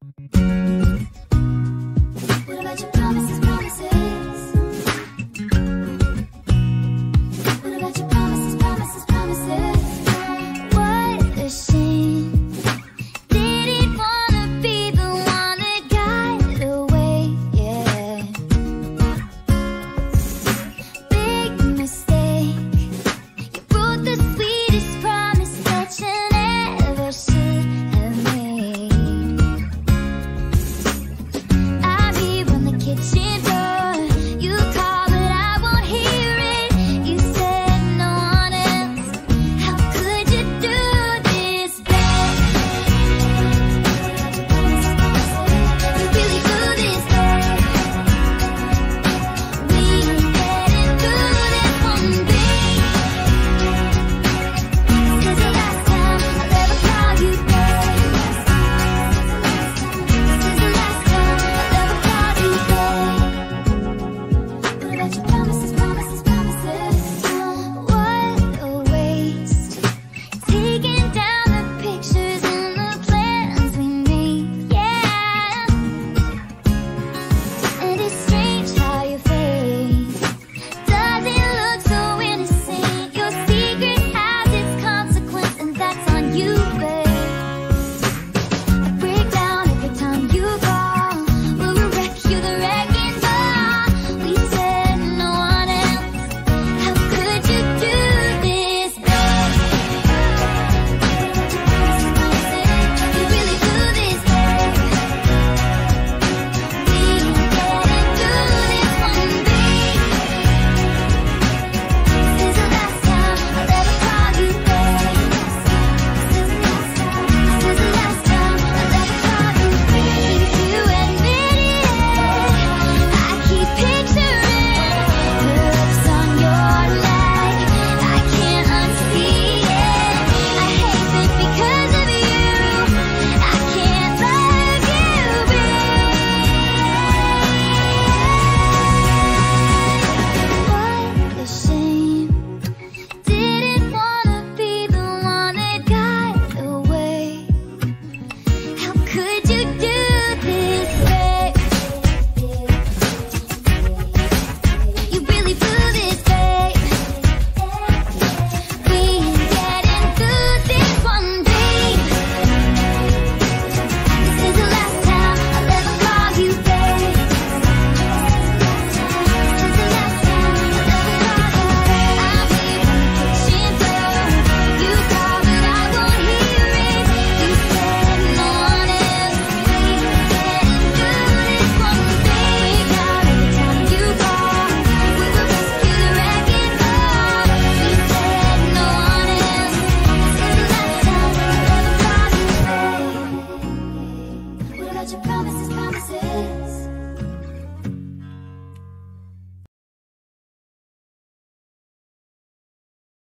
本当に。